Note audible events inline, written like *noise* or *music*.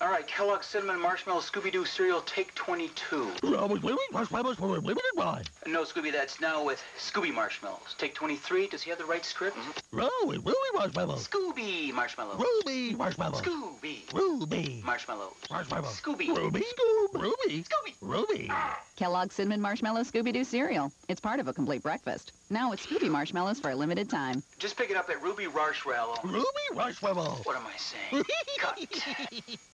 All right, Kellogg's Cinnamon Marshmallow Scooby-Doo cereal, take 22. No, Scooby, that's now with Scooby Marshmallows. Take 23. Does he have the right script? Robert Ruby, marshmallows. Scooby Marshmallow. Ruby Marshmallow. Scooby Ruby Marshmallow. Marshmallow Scooby. Ruby Scoob. Ruby. Scooby. Ruby. Kellogg's Cinnamon Marshmallow Scooby-Doo cereal. It's part of a complete breakfast. Now with Scooby Marshmallows for a limited time. Just pick it up at Ruby Marshmallow. Ruby marshmallow. What am I saying? *laughs* Cut.